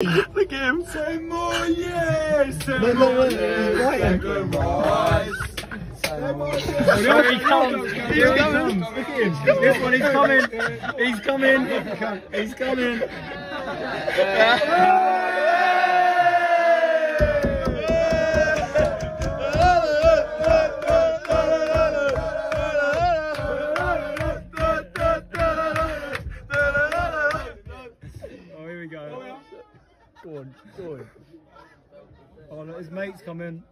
Look at him. Say more yes. Say No, no, more yes. he's right. Second rise. Say more yes. Here he comes. Here Here he he comes. Look at him. This one, he's coming. He's coming. He's coming. Oh, here we go. Oh, Go on, go on. Oh, look, his mate's coming.